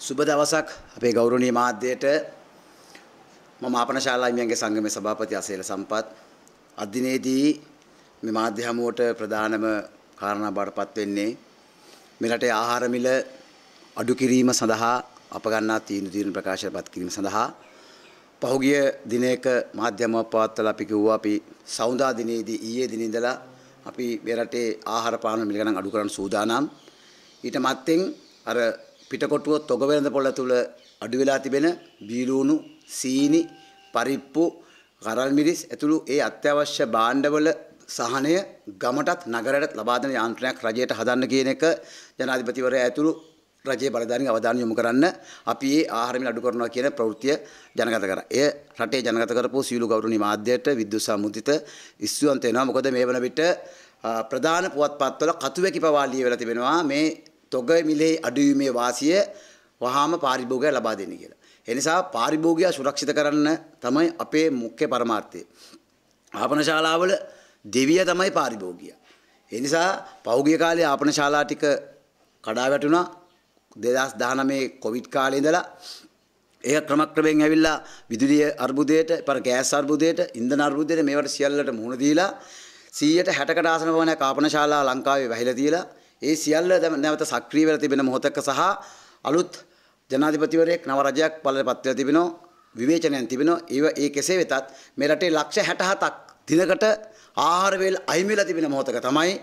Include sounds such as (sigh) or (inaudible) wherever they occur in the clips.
සුබ දවසක් අපේ ගෞරවනීය මාධ්‍යයට මම ආපන ශාලායිමියන්ගේ සංගමේ සභාපති අසේල සම්පත්. අද දිනේදී මේ මාධ්‍ය හමුවට ප්‍රධානම කාරණා බාටපත් වෙන්නේ මේ රටේ ආහාර මිල අඩු කිරීම සඳහා අප ගන්නා තීන්දුව తీරන ප්‍රකාශයපත් කිරීම සඳහා පහුගිය දිනයක මාධ්‍ය හමුවක් පවත්වලා අපි කිව්වා අපි සවුන්දා දිනේදී ඊයේ දින ඉඳලා අපි මේ රටේ ආහාර පාන මිල ගණන් අඩු කරන්න සූදානම්. ඊට මත්තෙන් අර පිටකොටුව තොග වෙළඳ පොළ තුල අඩු වෙලා තිබෙන බීලූණු සීනි පරිප්පු කරල් මිරිස් ඇතුළු ඒ අත්‍යවශ්‍ය භාණ්ඩවල සහනය ගමටත් නගරයටත් ලබා දෙන යාන්ත්‍රණයක් රජයට හදන්න කියන එක ජනාධිපතිවරයා ඇතුළු රජයේ බලධාරීන් අවධානය යොමු කරන්න අපි මේ ආහාර මිල අඩු කරනවා කියන ප්‍රවෘත්තිය ජනගත කරා. එය රටේ ජනගත කරපු සීළු ගෞරවනීය මාධ්‍යයට විද්‍යුත් සම්මුතිත ඉස්තුවන්ත වෙනවා. මොකද මේ වන විට ප්‍රධාන පුවත්පත්වල කතුවැකි පවා ලියවලා තිබෙනවා මේ තොග මිලේ අඩුවීමේ වාසිය වහාම පාරිභෝගය ලබා දෙන්න කියලා. ඒ නිසා පාරිභෝගය සුරක්ෂිත කරන්න තමයි අපේ මුඛ්‍ය පරමාර්ථය. ආපන ශාලාවල දෙවිය තමයි පාරිභෝගිය. ඒ නිසා පෞගිය කාලේ ආපන ශාලා ටික කඩා වැටුණා 2019 කොවිඩ් කාලේ ඉඳලා ඒක ක්‍රමක්‍රමයෙන් ඇවිල්ලා විදුලිය අර්බුදයට, පර ගෑස් අර්බුදයට, ඉන්ධන අර්බුදයට මේවට සියල්ලට මුහුණ දීලා 160කට ආසන පවණක් ආපන ශාලා ලංකාවේ වැහිලා තියලා ඒ සියල්ල නැවත සක්‍රිය වෙලා තිබෙන මොහොතක සහ අලුත් ජනාධිපතිවරයෙක් නව රජයක් පළලපත් වෙලා තිබෙනවා විවේචනයන් තිබෙනවා ඒව ඒ කෙසේ වෙතත් මේ රටේ ලක්ෂ 67ක් දිනකට ආහාර වේල අහිමි වෙලා තිබෙන මොහොතක තමයි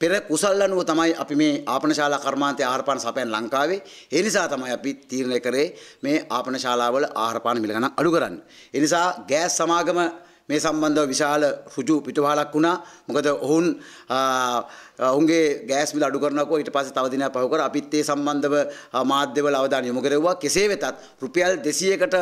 පෙර කුසල් අනුව තමයි අපි මේ ආපනශාලා කර්මාන්තය ආහාර පාන සපයන ලංකාවේ ඒ නිසා තමයි අපි තීරණය කරේ මේ ආපනශාලාවල ආහාර පාන මිල ගණන් අඩු කරන්න. ඒ නිසා ගෑස් සමාගම මේ සම්බන්ධව විශාල ඍජු පිටුවහලක් වුණා. මොකද ඔවුන් ඔවුන්ගේ ගෑස් මිල අඩු කරනකො ඊට පස්සේ තව දිනයක් පහු කර අපිත් ඒ සම්බන්ධව මාධ්‍යවල අවධානය යොමු කෙරෙව්වා. කෙසේ වෙතත් රුපියල් 200කට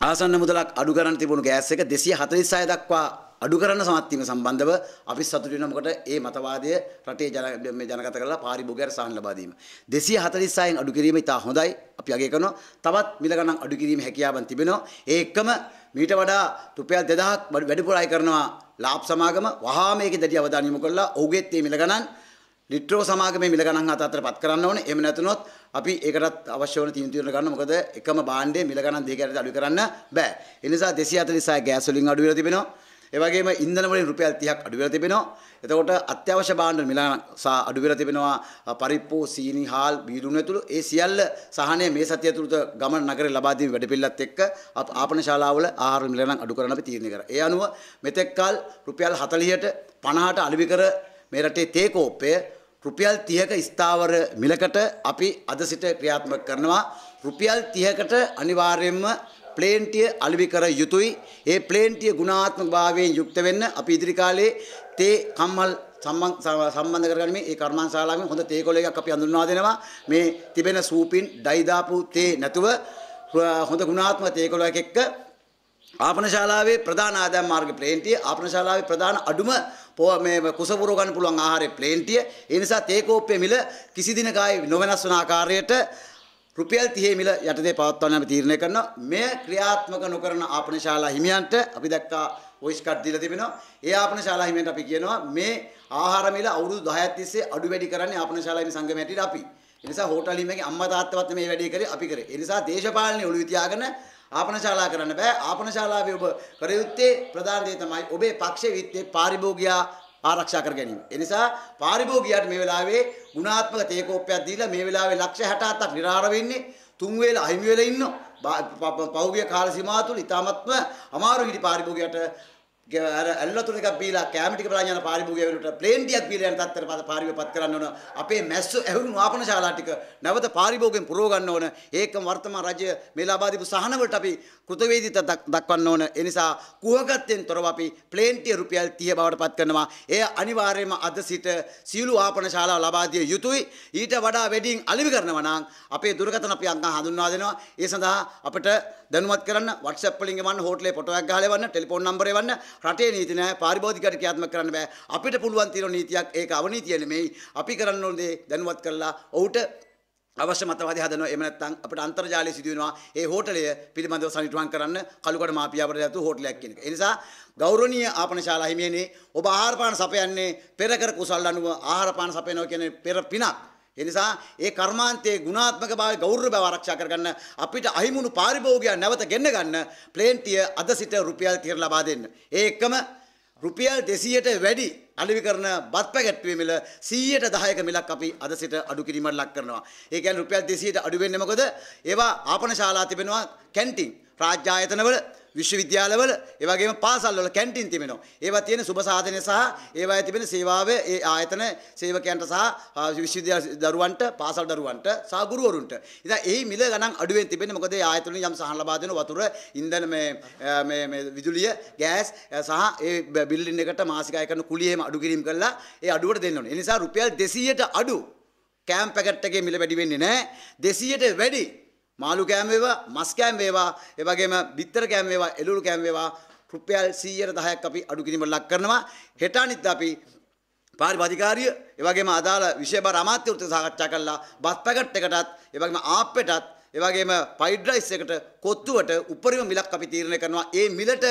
ආසන්න මුදලක් අඩු කරන්න තිබුණු ගෑස් එක 246 දක්වා අඩු කරන්න සමත් වීම සම්බන්ධව අපි සතුටු වෙනවා මොකද ඒ මතවාදය රටේ ජන මේ ජනගත කරලා පාරිභෝගිකයට සහන ලබා දීම 246න් අඩු කිරීම ඉතා හොඳයි අපි අගය කරනවා තවත් මිල ගණන් අඩු කිරීම හැකියාවන් තිබෙනවා ඒ එක්කම මීට වඩා රුපියල් 2000ක් වැඩිපුර අය කරනවා ලාභ සමාගම වහා මේකේ දැඩි අවධානය යොමු කරලා ඔහුගේත් මේ මිල ගණන් ලිට්‍රෝ සමාගමේ මිල ගණන් අත අතර පත් කරන්න ඕනේ. එහෙම නැතුනොත් අපි ඒකටත් අවශ්‍ය වන තීන්දුව తీරන ගන්න. මොකද එකම භාණ්ඩයේ මිල ගණන් දෙකකට අඩු කරන්න බෑ. ඒ නිසා 246 ගෑස් වලින් අඩු වෙලා තිබෙනවා. ඒ වගේම ඉන්ධන වලින් රුපියල් 30ක් අඩු වෙලා තිබෙනවා. එතකොට අත්‍යවශ්‍ය භාණ්ඩ මිල අඩු වෙලා තිබෙනවා. පරිප්පු, සීනි, හාල්, බීදුණු ඇතුළු ඒ සියල්ල සහනය මේ සතිය තුළත ගමන නගරේ ලබා දීම වැඩපිළිවෙලත් එක්ක ආපන ශාලාවල ආහාර මිල ගණන් අඩු කරන්න අපි තීරණය කරා. ඒ අනුව මෙතෙක් කල රුපියල් 40ට 50ට අලෙවි කර මේ රටේ තේ කෝප්පය රුපියල් 30ක ස්ථාවර මිලකට අපි අද සිට ක්‍රියාත්මක කරනවා. රුපියල් 30කට අනිවාර්යයෙන්ම ප්ලේන්ටිය අලෙවි කර යුතුයි. ඒ ප්ලේන්ටිය ගුණාත්මක භාවයෙන් යුක්ත වෙන්න අපි ඉදිරි කාලේ තේ කම්මල් සම්බන්ධ කරගනිමින් ඒ කර්මාන්තශාලාවෙන් හොඳ තේ කොළ එකක් අපි හඳුන්වා දෙනවා. මේ තිබෙන සූපින් ඩයි දාපු තේ නැතුව හොඳ ගුණාත්මක තේ කොළ එකක් එක්ක ආපන ශාලාවේ ප්‍රධාන ආදායම් මාර්ග ප්ලේන්ටිය ආපන ශාලාවේ ප්‍රධාන අඩුම මේ කුස පුරව ගන්න පුළුවන් ආහාරයේ ප්ලේන්ටිය ඒ නිසා තේ කෝප්පේ මිල කිසි දිනක ආයේ නොවෙනස් වන ආකාරයට රුපියල් 30 මිල යටතේ පවත්වන්න අපි තීරණය කරනවා. මෙය ක්‍රියාත්මක නොකරන ආපන ශාලා හිමියන්ට අපි දැක්කා වොයිස් කට් දීලා තිබෙනවා. ඒ ආපන ශාලා හිමියන්ට අපි කියනවා මේ ආහාර මිල අවුරුදු 10ක් තිස්සේ අඩු වැඩි කරන්නේ ආපන ශාලා හිමි සංගමයට හැටියට අපි. ඒ නිසා හෝටල් හිමියන්ගේ අම්මා තාත්තවත් මේ වැඩේ කරේ අපි කරේ. ඒ නිසා දේශපාලනේ ඔළුව තියාගෙන ආපන ශාලා කරන්න බෑ. ආපන ශාලාවේ ඔබ කර යුත්තේ ප්‍රධාන දේ තමයි ඔබේ පක්ෂේ විත්තේ පාරිභෝගිකයා ආරක්ෂා කර ගැනීම. ඒ නිසා පාරිභෝගිකයාට මේ වෙලාවේ ගුණාත්මක තේ කෝප්පයක් දීලා මේ වෙලාවේ ලක්ෂ 67ක් නිරාර වෙන්නේ තුන් වේල අහිමි වෙලා ඉන්නවා. පෞගිය කාල සීමාව තුල ඉතාමත්ම අමාරු හිටි පාරිභෝගිකයට අර ඇල්ලතුන එකක් බීලා කැම ටික බලන් යන පාරිභෝගික වලට ප්ලේන් ටිකක් බීලා යන තත්ත්වයට පාරිභෝගිකපත් කරන්න ඕන. අපේ මැස්ස ඇහුණු ආපන ශාලා ටික නැවත පාරිභෝගයෙන් පුරව ගන්න ඕන. ඒකම වර්තමාන රජය මේ ලබා දීපු සහන වලට අපි කෘතවේදීත්ව දක්වන්න ඕන. ඒ නිසා කුහකත්වයෙන් තොරව අපි ප්ලේන් ටික රුපියල් 30 බවට පත් කරනවා. එය අනිවාර්යයෙන්ම අද සිට සියලු ආපන ශාලා ලබා දිය යුතුයි. ඊට වඩා වැඩින් අලෙවි කරනවා නම් අපේ දුරකථන අපි අංක හඳුන්වා දෙනවා. ඒ සඳහා අපිට දැනුවත් කරන්න WhatsApp වලින් එවන්න හෝටලේ ෆොටෝ එකක් ගහලා එවන්න ටෙලිෆෝන් නම්බර් එවන්න. රටේ නීති නෑ පාරිභෝගිකයට ක්‍රියාත්මක කරන්න බෑ අපිට පුළුවන් තියෙන නීතියක් ඒක අවනීතිය නෙමෙයි අපි කරන්න ඕන දේ දැනුවත් කරලා ඔහුට අවශ්‍ය මතවාදී හදනවා එහෙම නැත්නම් අපිට අන්තර්ජාලයේ සිදු වෙනවා ඒ හෝටලය පිළිබඳව සනිටුහන් කරන්න කලුකඩ මාපියාවට යතු හෝටලයක් කියන එක. ඒ නිසා ගෞරවනීය ආපනශාලා හිමියනේ ඔබ ආහාර පාන සපයන්නේ පෙර කර කුසල් අනුව ආහාර පාන සපයනවා කියන්නේ පෙර පිනක්. ඒ නිසා ඒ කර්මාන්තයේ ගුණාත්මක භාවය ගෞරව බව ආරක්ෂා කරගන්න අපිට අහිමුණු පාරිභෝගිකයන් නැවත ගෙන්න ගන්න ප්ලේන්ටිය අද සිට රුපියල් 30 ලබා දෙන්න. ඒ එක්කම රුපියල් 200ට වැඩි අලෙවි කරන බත් පැකට්ටුවේ මිල 100ට 10ක මිලක් අපි අද සිට අඩු කිරීමට ලක් කරනවා. ඒ කියන්නේ රුපියල් 200ට අඩු වෙන්නේ මොකද? ඒවා ආපන ශාලා තිබෙනවා කැන්ටින් රාජ්‍ය ආයතනවල විශ්වවිද්‍යාලවල ඒ වගේම පාසල්වල කැන්ටින් තිබෙනවා. ඒවා තියෙන සුබ සාධනය සහ ඒවායේ තිබෙන සේවාවේ ඒ ආයතන සේවකයන්ට සහ විශ්වවිද්‍යාල දරුවන්ට පාසල් දරුවන්ට සහ ගුරුවරුන්ට. ඉතින් එහි මිල ගණන් අඩුවෙන් තිබෙන්නේ මොකද ඒ ආයතන යම් සහන ලබා දෙන වතුර ඉන්ධන මේ මේ මේ විදුලිය ගෑස් සහ ඒ බිල්ඩින් එකට මාසික අය කරන කුලිය එහෙම අඩු කිරීම කළා ඒ අඩුවට දෙන්න ඕනේ. ඒ නිසා රුපියල් 200ට අඩු කෑම් පැකට් එකේ මිල වැඩි වෙන්නේ නැහැ. 200ට වැඩි මාළු කෑම වේවා මස් කෑම වේවා ඒ වගේම බිත්තර කෑම වේවා එළුළු කෑම වේවා රුපියල් 100ට 10ක් අපි අඩු කිරීමට ලක් කරනවා. හෙට අනිත් අපි පාරිවාධිකාරිය ඒ වගේම අදාළ විෂයබර අමාත්‍යවෘත්ත සාකච්ඡා කළා. බත් පැකට් එකටත් ඒ වගේම ආප්පෙටත් ඒ වගේම ෆයිඩ් රයිස් එකට කොත්තුවට උපරිම මිලක් අපි තීරණය කරනවා. ඒ මිලට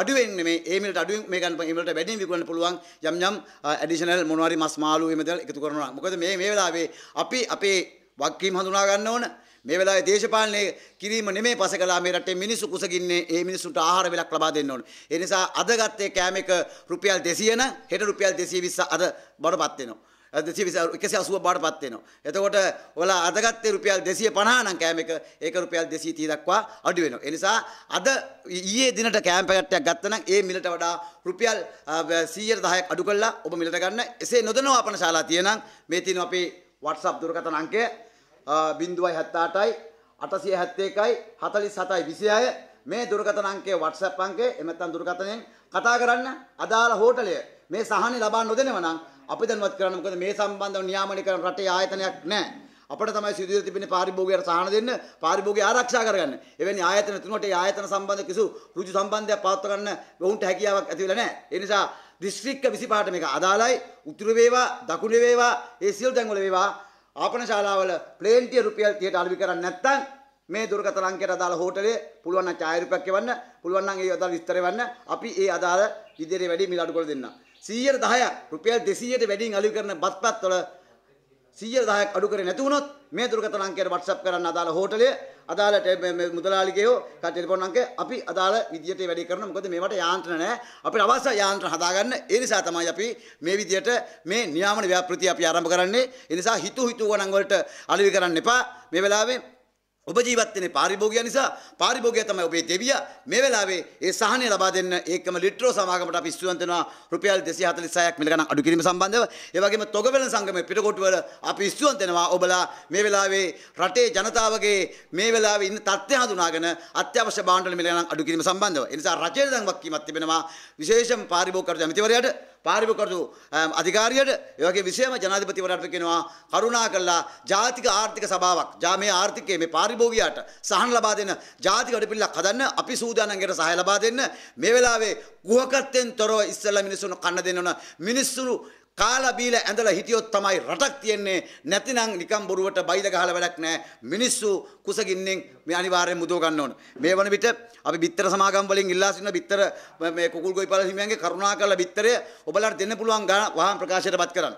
අඩුවෙන් නෙමෙයි ඒ මිලට අඩුවෙන් මේ ගන්න ඒ මිලට වැඩිම විකුණන්න පුළුවන් යම් යම් ඇඩිෂනල් මොනවාරි මස් මාළු එහෙම දේවල් එකතු කරනවා. මොකද මේ මේ වෙලාවේ අපි අපේ වගකීම් හඳුනා ගන්න ඕන. මේ වෙලාවේ දේශපාලනය කිරීම නෙමෙයි පස කළා මේ රටේ මිනිස්සු කුසගින්නේ ඒ මිනිස්සුන්ට ආහාර වෙලක් ලබා දෙන්න ඕනේ. ඒ නිසා අද ගත්තේ කෑම එක රුපියල් 200 න හෙට රුපියල් 220 අද බඩපත් වෙනවා. 180 බාටපත් වෙනවා. එතකොට ඔයාලා අද ගත්තේ රුපියල් 250 නම් කෑම එක ඒක රුපියල් 230 දක්වා අඩු වෙනවා. ඒ නිසා අද ඊයේ දිනට කෑම පැකට් එකක් ගත්තා නම් ඒ මිලට වඩා රුපියල් 100ට 10ක් අඩු කළා ඔබ මිලට ගන්න. එසේ නොදැනව අපන ශාලා තියෙනම් මේ තියෙන අපේ WhatsApp දුරකථන අංකය බින්දුවයි හැත්තාටයි අටසිය හැත්තේකයි හතලිස් සතයි විසියාය මේ දුරකථන අංකේ WhatsApp අංකේ එමෙතන් දුරකථනයෙන් කතා කරන්න අදාළ හෝටලය මේ සහනි ලබා නොදෙනව නම් අපි දැනුවත් කරන්න මොකද මේ සම්බන්ධව නියාමනය කරන රටේ ආයතනයක් නැහැ. අපිට තමයි සිදුවේ තිබෙන පාරිභෝගිකයට සහන දෙන්න පාරිභෝගිකය ආරක්ෂා කරගන්න. එවැනි ආයතන තුනට ඒ ආයතන සම්බන්ධ කිසි ඍජු සම්බන්ධයක් පවත්වා ගන්න වුන්ට හැකියාවක් ඇති වෙලා නැහැ. ඒ නිසා දිස්ත්‍රික්ක 25ට මේක අදාළයි. උතුරු වේවා දකුණු වේවා ඒ සියලු තැන්වල වේවා. ආපන ශාලාවල ප්ලේන්ටිය රුපියල් 30ට අලෙවි කරන්නේ නැත්නම් මේ දුර්ගත ලංකේට අදාළ හෝටලේ පුළුවන් නම් ඡාය රුපියක් එවන්න පුළුවන් නම් ඒ අදාළ විස්තර එවන්න. අපි ඒ අදාළ ඉදිරියේ වැඩි මිල අඩු කරලා දෙන්න 100ට 10ක් රුපියල් 200ට වැඩියෙන් අලෙවි කරන බත්පත්වල 110ක් අඩු කරේ නැති වුණොත් මේ දුරකථන අංකයට WhatsApp කරන්න අදාළ හෝටලය අදාළ මුදලාලිගයෝ ටෙලිෆෝන් අංකය අපි අදාළ විදියට වැඩි කරනවා. මොකද මේවට යාන්ත්‍ර නැහැ අපිට අවශ්‍ය යාන්ත්‍ර හදාගන්න. ඒ නිසා තමයි අපි මේ විදියට මේ නියාමන ව්‍යාපෘතිය අපි ආරම්භ කරන්නේ. ඒ නිසා හිතු හිතුවණන් වලට අලෙවි කරන්න එපා. මේ වෙලාවේ ඔබ ජීවත් වෙන්නේ පාරිභෝගිකය නිසා. පාරිභෝගිකය තමයි ඔබේ දෙවියා. මේ වෙලාවේ ඒ සහනය ලබා දෙන්න ඒකම ලිට්‍රෝ සමාගමට අපි ඉස්තුවන්ත වෙනවා. රුපියල් 246ක් මිල ගණන් අඩු කිරීම සම්බන්ධව. ඒ වගේම තොගවැලන සංගමයේ පිටකොටුවල අපි ඉස්තුවන්ත වෙනවා. ඔබලා මේ වෙලාවේ රටේ ජනතාවගේ මේ වෙලාවේ ඉන්න තත්ත්වය හඳුනාගෙන අත්‍යවශ්‍ය භාණ්ඩවල මිල ගණන් අඩු කිරීම සම්බන්ධව. ඒ නිසා රජයේ දැන් වක්කීමක් තිබෙනවා. විශේෂම පාරිභෝගික කර්ජ අමාත්‍යවරයාට පාරිභෝගික අධිකාරියට ඒ වගේ විශේෂම ජනාධිපතිවරයාට කියනවා කරුණා කළා ජාතික ආර්ථික සභාවක්. ජා මේ ආර්ථිකයේ මේ පාරිභෝගිකයාට සහන ලබා දෙන ජාතික වැඩපිළිවෙලක් හදන්න අපි සූදානම්කට සහාය ලබා දෙන්න. මේ වෙලාවේ කුහකත්වෙන් තොරව ඉස්සෙල්ලා මිනිස්සුන්ට කන්න දෙන්න ඕන. මිනිස්සු කාලා බීලා ඇඳලා හිටියොත් තමයි රටක් තියෙන්නේ. නැතිනම් නිකම් බොරුවට බයිලා ගහලා වැඩක් නැහැ. මිනිස්සු කුසගින්නෙන් මේ අනිවාර්යෙන් මුදව ගන්න ඕන. මේ වන විට අපි බිත්තර සමාගම් වලින් ඉල්ලා සිටින බිත්තර මේ කුකුල් ගොයිපාල හිමියන්ගේ කරුණාකරලා බිත්තරය ඔබලාට දෙන්න පුළුවන් වහාම ප්‍රකාශයටපත් කරන්න.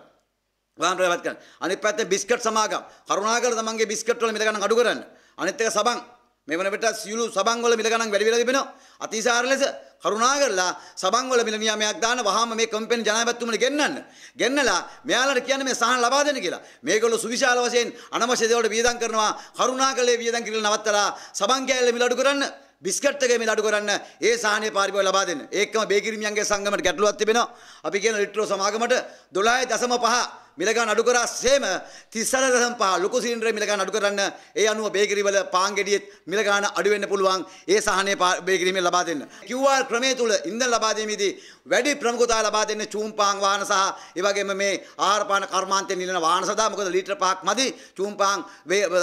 වහාම ප්‍රකාශපත් කරන්න. අනිත් පැත්තේ බිස්කට් සමාගම්. කරුණාකරලා තමන්ගේ බිස්කට් වල මිල ගණන් අඩු කරන්න. අනිත් එක සබන්. මේ වන විට සියලු සබන් වල මිල ගණන් වැඩි වෙලා තිබෙනවා අතිසාර ලෙස කරුණා කරලා සබන් වල මිල නියමයක් දාන්න වහාම මේ කම්පැනි ජනාධිපතිතුමනි ගෙන්නන්න. ගෙන්නලා මෙයාලට කියන්නේ මේ සහන ලබා දෙන්න කියලා. මේගොල්ලෝ සුවිශාල වශයෙන් අනවශ්‍ය දේවල්ට වියදම් කරනවා. කරුණා කළේ වියදම් කිරීම නවත්තලා සබන් කෑල්ල මිල අඩු කරන්න. බිස්කට් එක මිල අඩු කරන්න ඒ සාහනය පාරිභෝග ලබා දෙන්න. ඒකම බේකිරිමියන්ගේ සංගමයට ගැටලුවක් තිබෙනවා. අපි කියන ලිට්‍රෝ සමාගමට 12.5 මිලගාන අඩු කරා සේම 34.5 ලොකු සිලින්ඩරේ මිලගාන අඩු කරන්න ඒ අනුව බේකරි වල පාන් ගෙඩියෙත් මිලගාන අඩු වෙන්න පුළුවන් ඒ සහනය බේකරිමේ ලබා දෙන්න. QR ක්‍රමය තුල ඉන්ධන ලබා දීමේදී වැඩි ප්‍රමුඛතාවය ලබා දෙන්න චූම් පාන් වාහන සහ ඒ වගේම මේ ආහාර පාන කර්මාන්තයෙන් නිලන වාහන සදා මොකද ලීටර පහක් මදි චූම් පාන්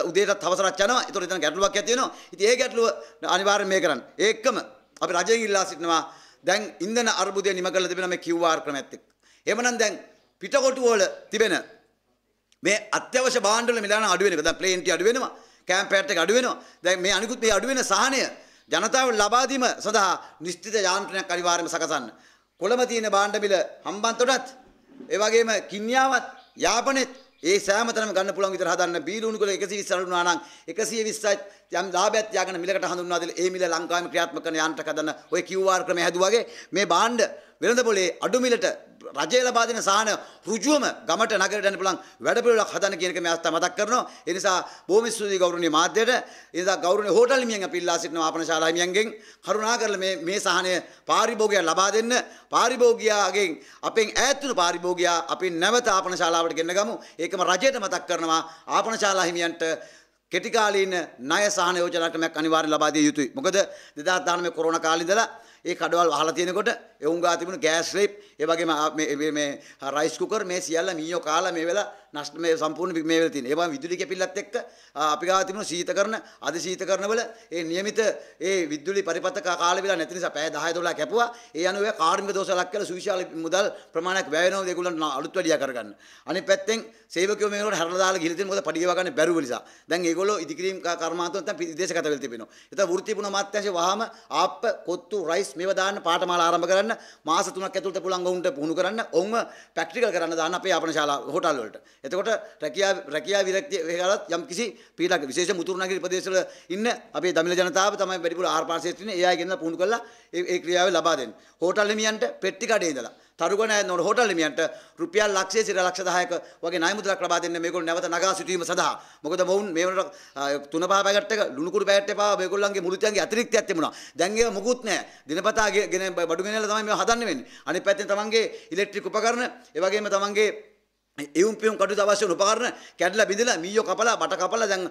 උදේටත් හවසට යනවා. ඒතකොට එතන ගැටලුවක් ඇති වෙනවා. ඉතින් ඒ ගැටලුව අනිවාර්යෙන් මේ කරන්න. ඒකම අපි රජයෙන් ඉල්ලා සිටිනවා දැන් ඉන්ධන අර්බුදය නිම කරලා තිබෙන මේ QR ක්‍රමයත් එක්ක. එhmenan දැන් පිටකොටු වල තිබෙන මේ අත්‍යවශ්‍ය භාණ්ඩ වල මිලාන අඩු වෙනවා. දැන් ප්ලේන් ටි අඩු වෙනවා. කෑම් පැට් එක අඩු වෙනවා. දැන් මේ අනිකුත් මේ අඩු වෙන සහනය ජනතාවට ලබා දීම සඳහා නිශ්චිත යාන්ත්‍රණයක් අනිවාර්යයෙන්ම සකසන්න. කොළඹ තියෙන භාණ්ඩ මිල හම්බන්තොටත් ඒ වගේම කින්යාවත් යාපනයේත් ඒ සෑම තැනම ගන්න පුළුවන් විතර හදන්න බීලුණු කොළ 120 අඩුනා නම් 120යි යම් ලාභයක් තියාගෙන මිලකට හඳුන්වා දෙලා ඒ මිල ලංකාවෙම ක්‍රියාත්මක කරන යන්ත්‍ර හදන ওই QR ක්‍රමය හැදුවාගේ මේ භාණ්ඩ වෙළඳ පොලේ අඩු මිලට රජය ලබා දෙන සාහන ඍජුවම ගමට නගරයට යන්න පුළුවන් වැඩපිළිවෙලක් හදන්න කියන එක මේ අවස්ථාව මතක් කරනවා. ඒ නිසා බොහොම ස්තුතියි ගෞරවනීය මාධ්‍යයට. ඒ නිසා ගෞරවනීය හෝටල් හිමියන් අපි ඉල්ලා සිටිනවා ආපනශාලා හිමියන්ගෙන් කරුණාකරලා මේ මේ සාහනය පාරිභෝගිකය ලබා දෙන්න. පාරිභෝගිකයාගෙන් අපෙන් ඈත් වුණු පාරිභෝගිකයා අපි නැවත ආපනශාලාවට ගෙන්න ගමු. ඒකම රජයට මතක් කරනවා ආපනශාලා හිමියන්ට කෙටිකාලීන ණය සහන යෝජනා ක්‍රමයක් අනිවාර්යෙන් ලබා දිය යුතුයි. මොකද 2019 කොරෝනා කාලේ ඉඳලා ඒ කඩවල් වහලා තියෙනකොට එවුන්ගා තිබුණු ගෑස් ස්ලිප් ඒ වගේම මේ මේ රයිස් කුකර් මේ සියල්ල මීයෝ කාලා මේ වෙලා නෂ්ට මේ සම්පූර්ණ මේ වෙලා තියෙන. ඒ වගේම විදුලි කැපිල්ලත් එක්ක අපි ගා තිබුණු සීතකරණ අධි සීතකරණවල ඒ නියමිත ඒ විදුලි පරිපත කාලය වෙලා නැති නිසා පැය 10 12 කැපුවා. ඒ අනුව කාර්මික දෝෂ ලක් කරලා සුවිශාල මුදල් ප්‍රමාණයක් වැය වෙනවා ඒගොල්ලන් අලුත් වැඩියා කරගන්න. අනිත් පැත්තෙන් සේවකයෝ මේකට හැරලා දාලා ගිහින් තියෙන මොකද පඩිය වගන්න බැරුව නිසා. දැන් ඒගොල්ලෝ ඉදිකිරීම් කර්මාන්තවල නැත්නම් විදේශගත වෙලා තිබෙනවා. ඒතර වෘත්තිපුන මාත්‍යංශ වහාම ආප්ප කොත්තු රයිස් මේවා දාන්න පාඨමාලා ආරම්භ කරන්න මාස 3ක් ඇතුළත පුළුවන් වුන්ට පුහුණු කරන්න ඔවුන්ව ප්‍රැක්ටිකල් කරන්න දාන්න අපේ යාපන ශාලා හෝටල් වලට. එතකොට රැකියා රැකියා විරක්තිය වේගලත් යම් කිසි පීඩක විශේෂ මුතුරුනගර ප්‍රදේශවල ඉන්න අපේ දමිළ ජනතාව තමයි වැඩිපුර ආහාර පාන ක්ෂේත්‍රයේ ඒ අය ගෙනලා පුහුණු කරලා ඒ ඒ ක්‍රියාව ලබා දෙන්නේ. හෝටල් හිමියන්ට පෙට්ටි කඩේ ඉඳලා තරුගොන ඇනොට හෝටල් හිමියන්ට රුපියල් ලක්ෂයේ සිට ලක්ෂ 10ක වගේ ණය මුදලක් ලබා දෙන්න මේගොල්ලෝ නැවත නගා සිටීම සඳහා මොකද මොවුන් මේ වලට තුන පහ පැකට් එක ලුණු කුඩු පැකට් එක පාව මේගොල්ලන්ගේ මුළුතියන්ගේ අතිරික්තයක් තිබුණා දැන් ඒව මුකුත් නැහැ දිනපතා ගෙන බඩු ගෙනල්ලා තමයි මේව හදන්න වෙන්නේ අනිත් පැත්තෙන් තමන්ගේ ඉලෙක්ට්‍රික් උපකරණ ඒ වගේම තමන්ගේ එවුම් පියුම් කටයුතු අවශ්‍ය වන උපකරණ කැඩලා බිඳලා මීයෝ කපලා බට කපලා දැන්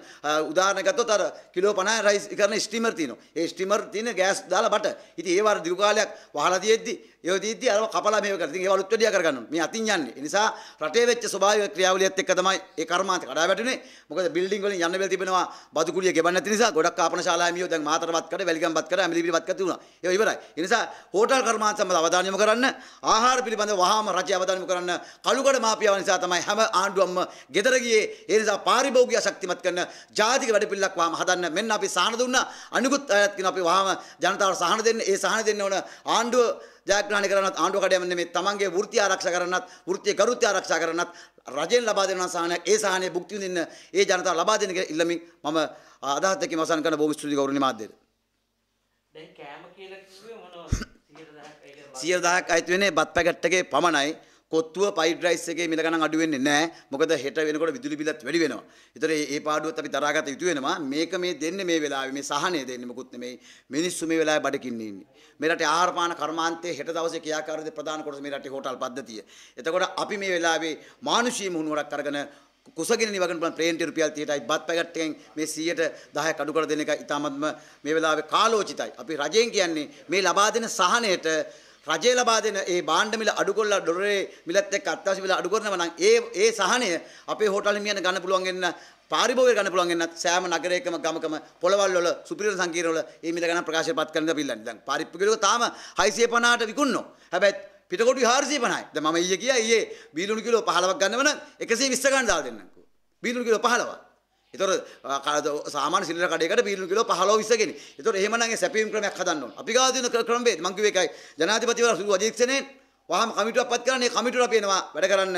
උදාහරණ ගත්තොත් අර කිලෝ 50 රයිස් කරන ස්ටිමර් තියෙනවා. ඒ ස්ටිමර් තියෙන ගෑස් දාලා බට. ඉතින් ඒ වාර දිගු කාලයක් වහලා තියෙද්දි ඒ දීද්දි අරව කපලා මේව කරලා. ඉතින් ඒව අලුත් වැඩියා කරගන්න ඕනේ. මේ අතින් යන්නේ. ඒ නිසා රටේ වෙච්ච ස්වභාවික ක්‍රියාවලියත් එක්ක තමයි ඒ කර්මාන්ත කඩා වැටුනේ. මොකද බිල්ඩින් වලින් යන්න බැල් තිබෙනවා බදු කුලිය ගෙවන්න නැති නිසා ගොඩක් ආපන ශාලා හිමියෝ දැන් මාතරවත් කඩ වැලිගම්පත් කඩ ඇමිලිපිලිපත් කඩ තිබුණා. ඒව ඉවරයි. ඒ නිසා හෝටල් කර්මාන්ත සම්බන්ධ අවධානය යොමු කරන්න ආහාර පිළිබඳව වහාම රජය අවධානය යොමු කරන්න කළුකඩ මාපියාව නිසා තමයි හැම ආණ්ඩුවක්ම ගෙදර ගියේ. ඒ නිසා පාරිභෝගික ශක්තිමත් කරන ජාතික වැඩපිළිවෙලක් වහාම හදන්න මෙන්න අපි සාහන දුන්නා. අනිකුත් අයත් කියන අපි වහාම ජනතාවට සාහන දෙන්න. ඒ සාහන දෙන්න ඕන ආණ්ඩුව ජයග්‍රහණය කරනත් ආණ්ඩුව කඩයම නෙමෙයි තමන්ගේ වෘත්තිය ආරක්ෂා කරන්නත් වෘත්තිය කරුත්‍ය ආරක්ෂා කරන්නත් රජයෙන් ලබා දෙන සාහනයක් ඒ සාහනය භුක්ති විඳින්න ඒ ජනතාව ලබා දෙන කියලා ඉල්ලමින් මම අදහස් දෙකම අවසන් කරන බොහොම ස්තුතියි ගෞරවනීය මාධ්‍යයට දැන් කෑම කියලා කිව්වේ මොනවද? (laughs) 110ක් 110ක් අයිති වෙන්නේ බත් පැකට් එකේ පමණයි කොත්තුව පයිඩ් රයිස් එකේ මිල ගණන් අඩු වෙන්නේ නැහැ. මොකද හෙට වෙනකොට විදුලි බිලත් වැඩි වෙනවා. ඒතර ඒ පාඩුවත් අපි දරාගත යුතු වෙනවා. මේක මේ දෙන්නේ මේ වෙලාවේ මේ සහනය දෙන්නේ මොකුත් නෙමෙයි. මිනිස්සු මේ වෙලාවේ බඩකින්නේ ඉන්නේ. මේ රටේ ආහාර පාන කර්මාන්තයේ හෙට දවසේ ක්‍රියාකාරීත්වය ප්‍රදාන කොටස මේ රටේ හෝටල් පද්ධතිය. එතකොට අපි මේ වෙලාවේ මානුෂීය මුහුණුවරක් අරගෙන කුසගෙන නිවගෙන පුළුවන් ප්‍රේන්ටි රුපියල් 30යි බත් පැකට් එකෙන් මේ 100ට 10ක් අඩු කර දෙන එක ඉතාමත්ම මේ වෙලාවේ කාලෝචිතයි. අපි රජයෙන් කියන්නේ මේ ලබා දෙන සහනයට රජය ලබා දෙන ඒ භාණ්ඩ මිල අඩු කරලා ඩොලරේ මිලත් එක්ක අත්‍යවශ්‍ය මිල අඩු කරනවා නම් ඒ ඒ සහනය අපේ හෝටල් හිමියන් ගන්න පුළුවන් වෙන්න පාරිභෝගික ගන්න පුළුවන් වෙන්නත් සෑම නගරයකම ගමකම පොළවල් වල සුපිරියර සංකීර්ණ වල මේ මිල ගණන් ප්‍රකාශයපත් කරන්න දෙපිල්ලන්නේ. දැන් පාරිභෝගිකයෝ තාම 650ට විකුණනවා. හැබැයි පිටකොටු 450යි. දැන් මම ඊයේ ගියා ඊයේ බීලුණු කිලෝ 15ක් ගන්නව නම් 120 ගන්න දාලා දෙන්නම්කෝ. බීලුණු කිලෝ 15ක්. එතකොට සාමාන්‍ය සිලින්ඩර් කඩේකට පීරුණු කිලෝ 15 20 ගෙනි. එතකොට එහෙමනම් ඒ සැපීම් ක්‍රමයක් හදන්න ඕන. අපි ගාව තියෙන ක්‍රමවේද මං කිව්වේ ඒකයි. ජනාධිපතිවරයා සුදු අධීක්ෂණයෙන් වහම කමිටුවක් පත් කරන්නේ කමිටුවට අපි එනවා වැඩ කරන්න.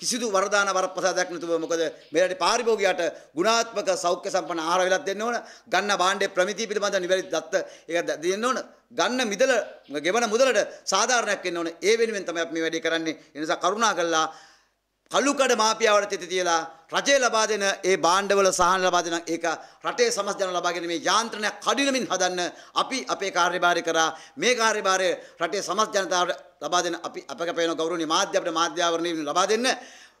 කිසිදු වරදාන වරප්‍රසාදයක් නැතුව මොකද මේ රටේ පාරිභෝගිකයට ගුණාත්මක සෞඛ්‍ය සම්පන්න ආහාර වේලක් දෙන්න ඕන. ගන්න භාණ්ඩේ ප්‍රමිති පිළිබඳව නිවැරදි දත්ත ඒක දෙන්න ඕන. ගන්න මිදල ගෙවන මුදලට සාධාරණයක් වෙන්න ඕන. ඒ වෙනුවෙන් තමයි අපි මේ වැඩේ කරන්නේ. ඒ නිසා කරුණා කළා කළුකඩ මාපියාවට තෙත තියලා රජය ලබා දෙන ඒ භාණ්ඩවල සහන ලබා දෙන ඒක රටේ සමස්ත ජන ලබාගෙන මේ යාන්ත්‍රණය කඩිනමින් හදන්න අපි අපේ කාර්යභාරය කරා. මේ කාර්යභාරය රටේ සමස්ත ජනතාවට ලබා දෙන අපි අපක පේන ගෞරවනීය මාධ්‍ය අපිට මාධ්‍යාවරණය ලබා දෙන්න.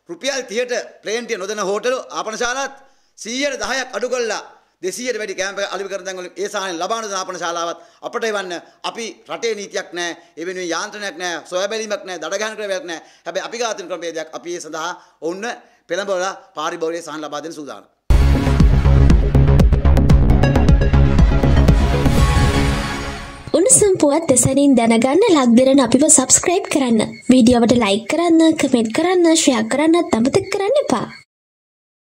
රුපියල් 30ට ප්ලේන්ටිය නොදෙන හෝටල ආපනශාලාත් 100ට 10ක් අඩු කළා දෙසියට වැඩි කෑම්ප අලිවි කරන තැන්වල ඒ සාහනේ ලබාන දාපන ශාලාවත් අපට එවන්න අපි රටේ නීතියක් නැහැ ඒ වෙනුවෙන් යාන්ත්‍රණයක් නැහැ සොයා බැලීමක් නැහැ දඩ ගහන ක්‍රමයක් නැහැ හැබැයි අපි ගාතින ක්‍රමවේදයක් අපි ඒ සඳහා ඔවුන් පෙළඹවලා පාරිභෝගික සහන ලබා දෙන්න සූදානම්. උණුසුම් පුවත් දෙසනින් දැනගන්න ලක්දරන අපිව සබස්ක්‍රයිබ් කරන්න. වීඩියෝවට ලයික් කරන්න කමෙන්ට් කරන්න ෂයා කරන්නත් අමතක් කරන්න එපා.